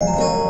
you.